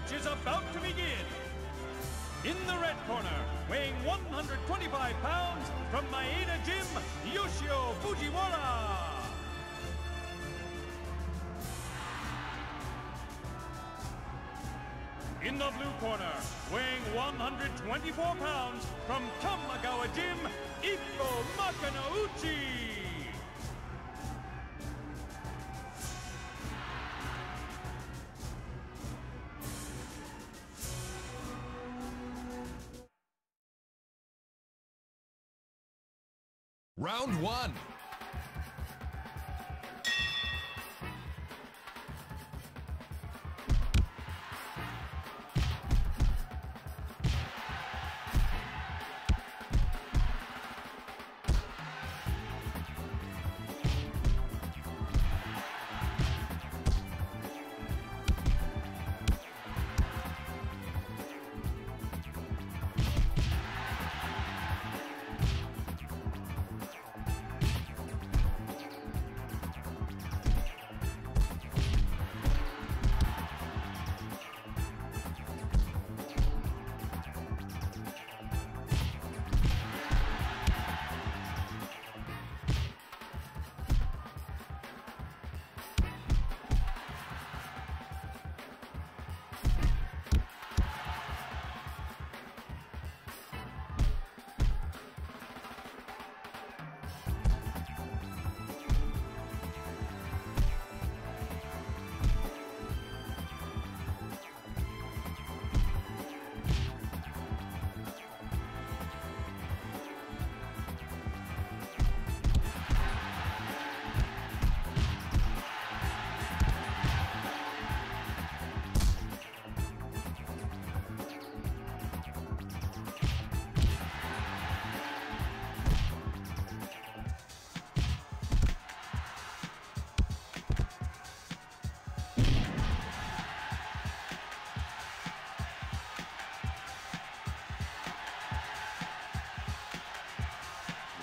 match is about to begin. In the red corner, weighing 125 pounds, from Maeda Gym, Yoshio Fujiwara. In the blue corner, weighing 124 pounds, from Kamogawa Gym, Ippo Makunouchi. Round one.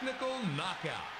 Technical knockout.